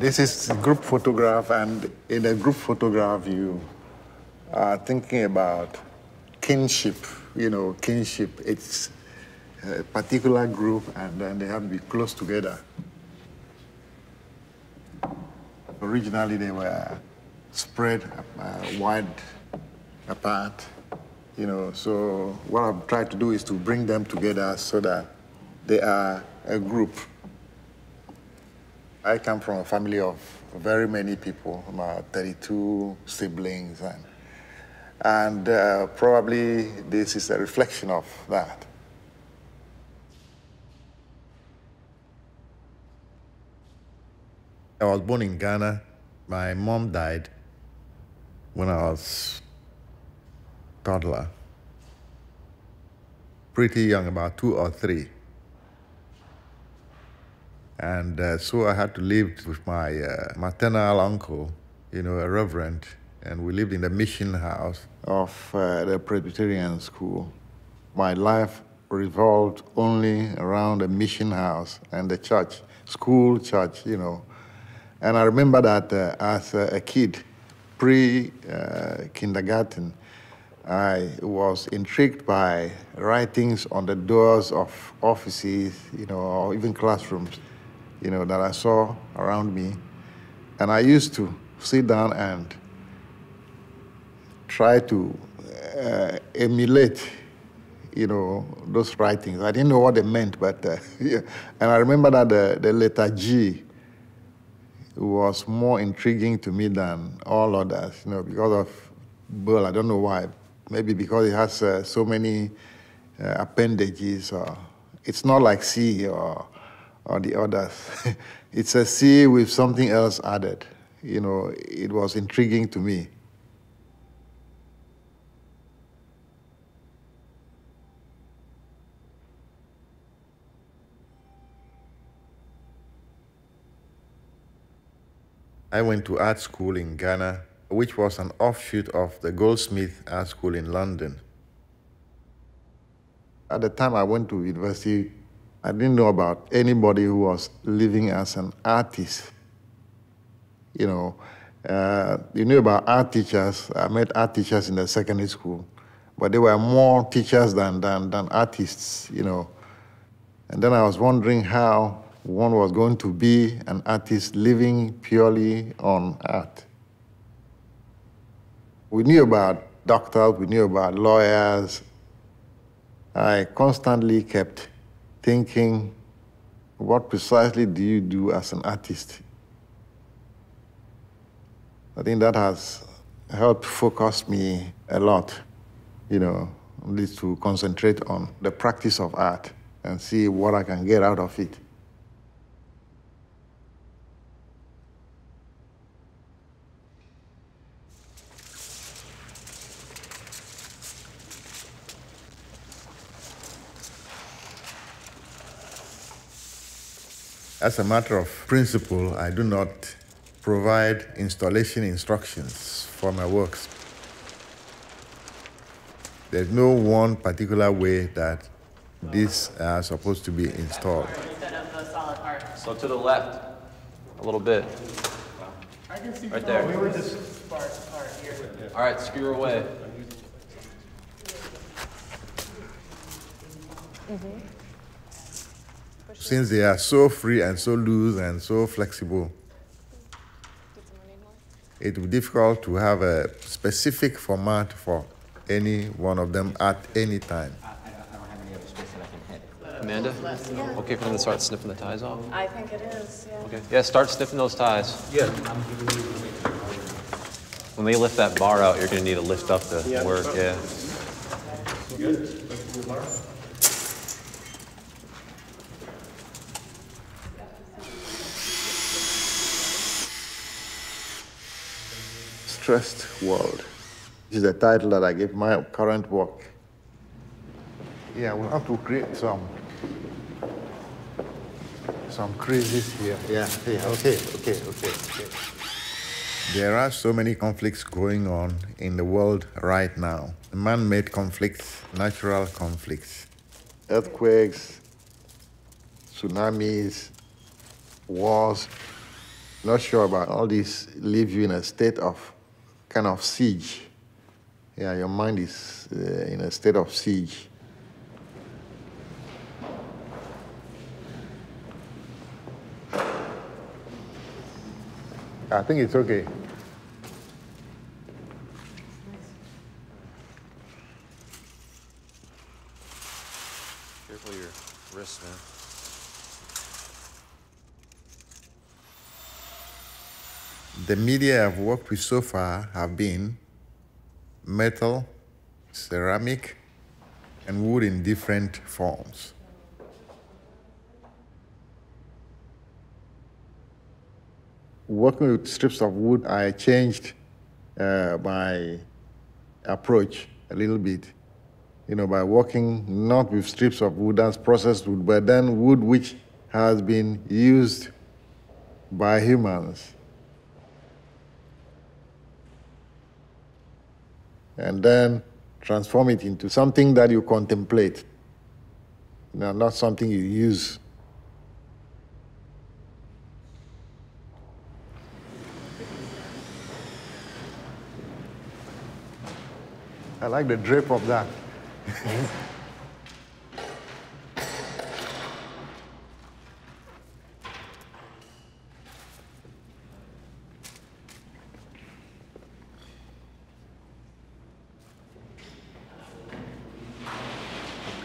This is group photograph, and in a group photograph, you are thinking about kinship, you know, kinship. It's a particular group, and then they have to be close together. Originally, they were spread uh, wide apart, you know, so what I've tried to do is to bring them together so that they are a group. I come from a family of very many people, about 32 siblings, and, and uh, probably this is a reflection of that. I was born in Ghana. My mom died when I was toddler, pretty young, about two or three. And uh, so I had to live with my uh, maternal uncle, you know, a reverend, and we lived in the mission house of uh, the Presbyterian school. My life revolved only around the mission house and the church, school, church, you know. And I remember that uh, as a kid, pre uh, kindergarten, I was intrigued by writings on the doors of offices, you know, or even classrooms you know, that I saw around me. And I used to sit down and try to uh, emulate, you know, those writings. I didn't know what they meant, but, uh, yeah. and I remember that the, the letter G was more intriguing to me than all others, you know, because of Bull. I don't know why. Maybe because it has uh, so many uh, appendages, or it's not like C or or the others. it's a C with something else added. You know, it was intriguing to me. I went to art school in Ghana, which was an offshoot of the Goldsmith Art School in London. At the time I went to university, I didn't know about anybody who was living as an artist. You know, uh, you knew about art teachers. I met art teachers in the secondary school, but they were more teachers than, than, than artists, you know. And then I was wondering how one was going to be an artist living purely on art. We knew about doctors, we knew about lawyers. I constantly kept thinking, what precisely do you do as an artist? I think that has helped focus me a lot, you know, at least to concentrate on the practice of art and see what I can get out of it. As a matter of principle, I do not provide installation instructions for my works. There's no one particular way that these are supposed to be installed. So to the left, a little bit. Right there. All right, screw away. Mm-hmm since they are so free and so loose and so flexible, it will be difficult to have a specific format for any one of them at any time. Amanda? Yeah. Okay for them to start sniffing the ties off? I think it is, yeah. Okay. Yeah, start sniffing those ties. Yeah. When they lift that bar out, you're going to need to lift up the yeah. work, yeah. Good. World. This is the title that I gave my current work. Yeah, we'll have to create some some crazes here. Yeah, yeah, okay, okay, okay, okay. There are so many conflicts going on in the world right now. Man-made conflicts, natural conflicts, earthquakes, tsunamis, wars, not sure about all this leave you in a state of kind of siege. Yeah, your mind is uh, in a state of siege. I think it's okay. Careful your wrist, man. The media I've worked with so far have been metal, ceramic, and wood in different forms. Working with strips of wood, I changed uh, my approach a little bit. You know, by working not with strips of wood as processed wood, but then wood which has been used by humans. And then transform it into something that you contemplate, now, not something you use. I like the drape of that.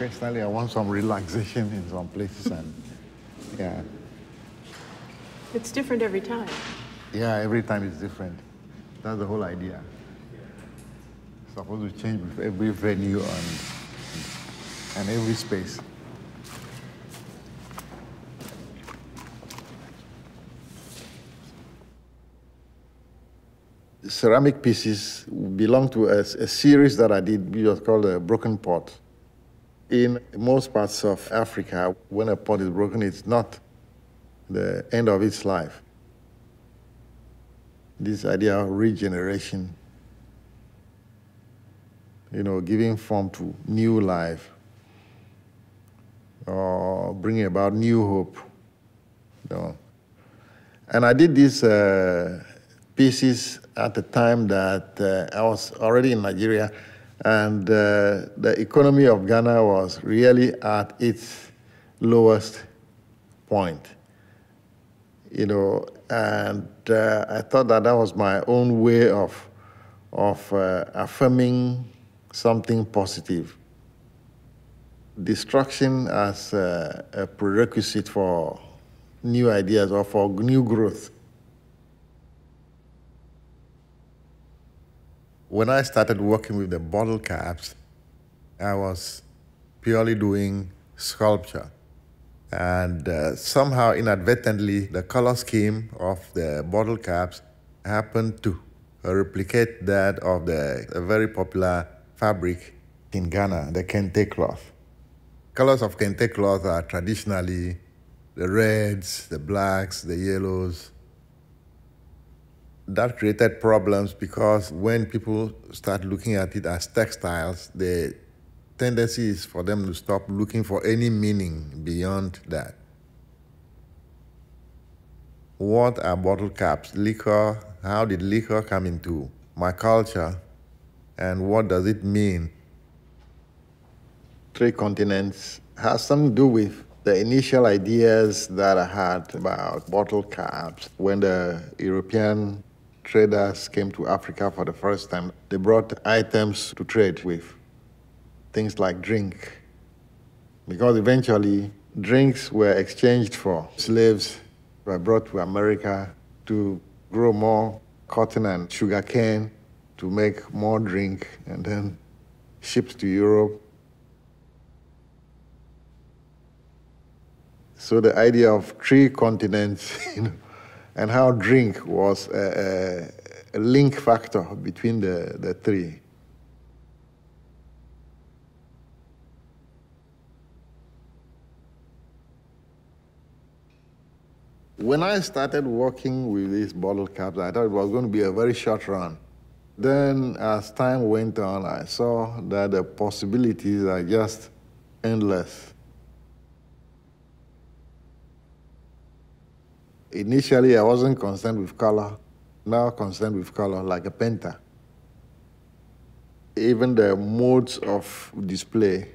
Personally, I want some relaxation in some places and yeah. It's different every time. Yeah, every time it's different. That's the whole idea. supposed to change with every venue and, and every space. ceramic pieces belong to a, a, series that I did, which was called a broken pot. In most parts of Africa, when a pot is broken, it's not the end of its life. This idea of regeneration, you know, giving form to new life or bringing about new hope. You know. And I did these uh, pieces at the time that uh, I was already in Nigeria and uh, the economy of Ghana was really at its lowest point. You know, and uh, I thought that that was my own way of, of uh, affirming something positive. Destruction as a, a prerequisite for new ideas or for new growth. When I started working with the bottle caps, I was purely doing sculpture. And uh, somehow, inadvertently, the color scheme of the bottle caps happened to replicate that of the very popular fabric in Ghana, the kente cloth. Colors of kente cloth are traditionally the reds, the blacks, the yellows, that created problems because when people start looking at it as textiles, the tendency is for them to stop looking for any meaning beyond that. What are bottle caps? Liquor, how did liquor come into my culture? And what does it mean? Three continents has something to do with the initial ideas that I had about bottle caps when the European traders came to Africa for the first time, they brought items to trade with, things like drink. Because eventually, drinks were exchanged for slaves, were brought to America to grow more cotton and sugar cane to make more drink, and then shipped to Europe. So the idea of three continents, you know, and how drink was a, a, a link factor between the, the three. When I started working with these bottle caps, I thought it was going to be a very short run. Then, as time went on, I saw that the possibilities are just endless. Initially, I wasn't concerned with color, now concerned with color like a painter. Even the modes of display,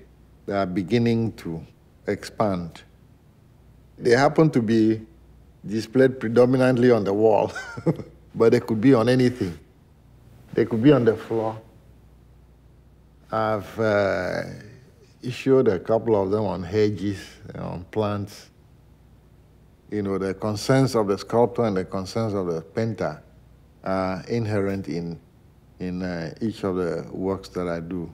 they are beginning to expand. They happen to be displayed predominantly on the wall, but they could be on anything. They could be on the floor. I've uh, issued a couple of them on hedges, on plants. You know, the concerns of the sculptor and the concerns of the painter are inherent in, in uh, each of the works that I do.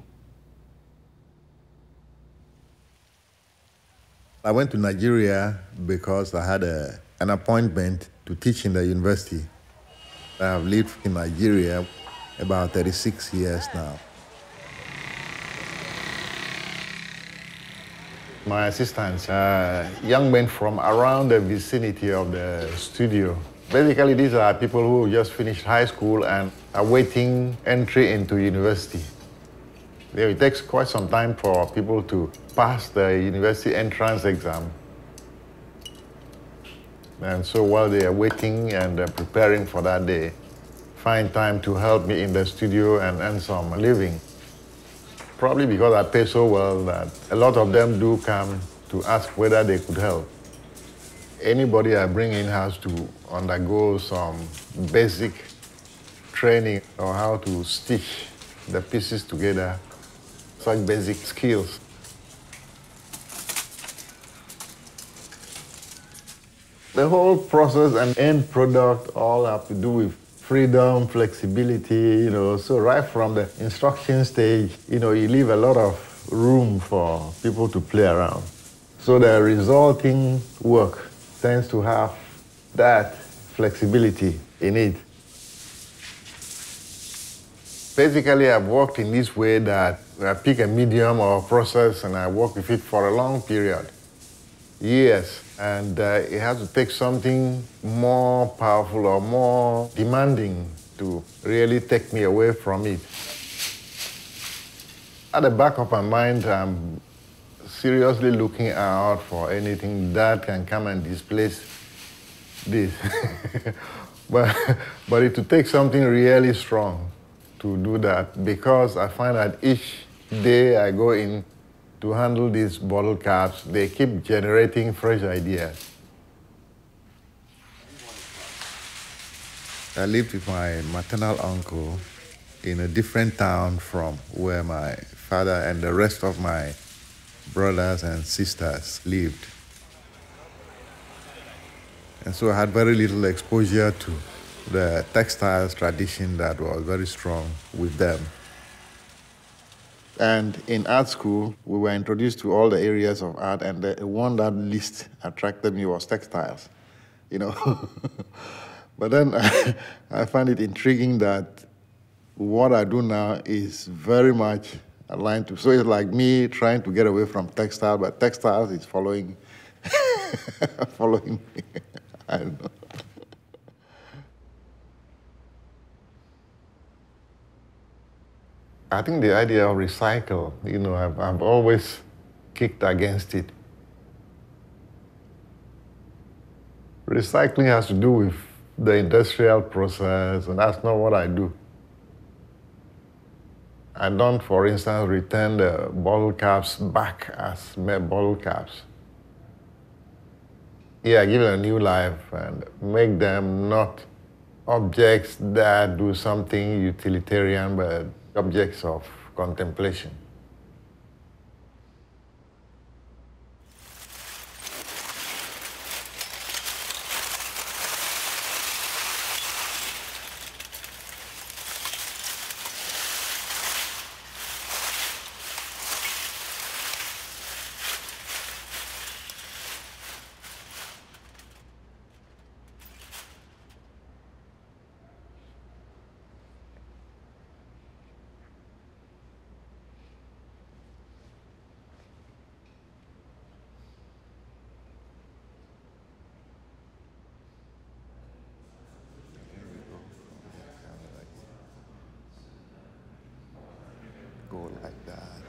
I went to Nigeria because I had a, an appointment to teach in the university. I have lived in Nigeria about 36 years now. My assistants are young men from around the vicinity of the studio. Basically, these are people who just finished high school and are waiting entry into university. It takes quite some time for people to pass the university entrance exam. And so while they are waiting and uh, preparing for that, day, find time to help me in the studio and earn some living. Probably because I pay so well that a lot of them do come to ask whether they could help. Anybody I bring in has to undergo some basic training on how to stitch the pieces together, such basic skills. The whole process and end product all have to do with freedom, flexibility, you know. So right from the instruction stage, you know, you leave a lot of room for people to play around. So the resulting work tends to have that flexibility in it. Basically, I've worked in this way that I pick a medium or a process and I work with it for a long period, years. And uh, it has to take something more powerful or more demanding to really take me away from it. At the back of my mind, I'm seriously looking out for anything that can come and displace this. but, but it to take something really strong to do that because I find that each day I go in to handle these bottle caps, they keep generating fresh ideas. I lived with my maternal uncle in a different town from where my father and the rest of my brothers and sisters lived. And so I had very little exposure to the textiles tradition that was very strong with them. And in art school, we were introduced to all the areas of art, and the one that least attracted me was textiles, you know. but then I, I find it intriguing that what I do now is very much aligned to. So it's like me trying to get away from textile, but textiles is following, following me. I don't know. I think the idea of recycle, you know, I've, I've always kicked against it. Recycling has to do with the industrial process, and that's not what I do. I don't, for instance, return the bottle caps back as bottle caps. Yeah, give them a new life and make them not objects that do something utilitarian, but objects of contemplation. go like that.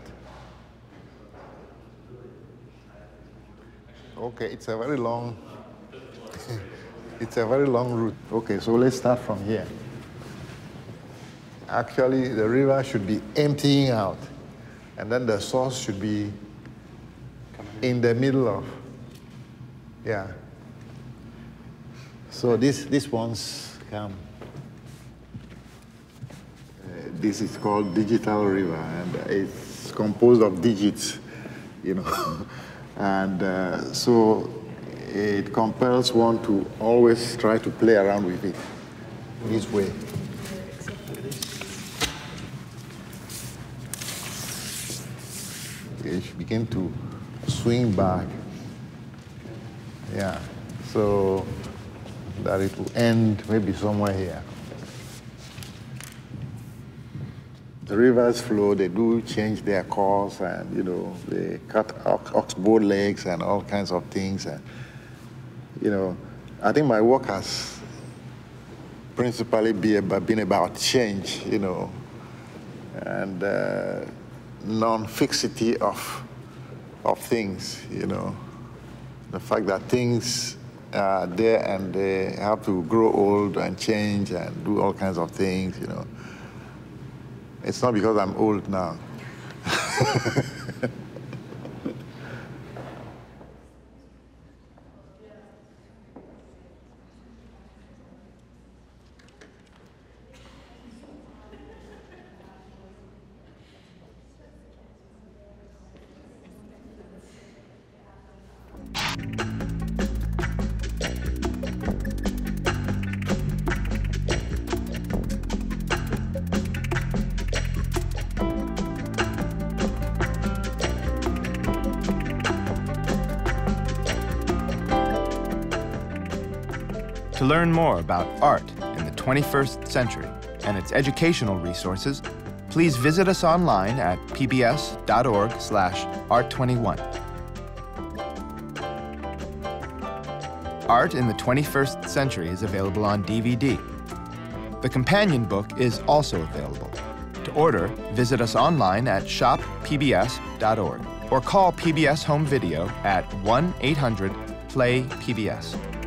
Okay, it's a very long. It's a very long route. Okay, so let's start from here. Actually, the river should be emptying out, and then the source should be in the middle of, yeah. So this, this one's come. This is called digital river, and it's composed of digits, you know. and uh, so it compels one to always try to play around with it this way. It begin to swing back. Yeah. So that it will end maybe somewhere here. The rivers flow, they do change their course and, you know, they cut ox oxbow lakes and all kinds of things. And, you know, I think my work has principally been about change, you know, and uh, non-fixity of, of things, you know. The fact that things are there and they have to grow old and change and do all kinds of things, you know. It's not because I'm old now. learn more about art in the 21st century and its educational resources, please visit us online at pbs.org/art21. Art in the 21st Century is available on DVD. The companion book is also available. To order, visit us online at shoppbs.org or call PBS Home Video at 1 800 PLAY PBS.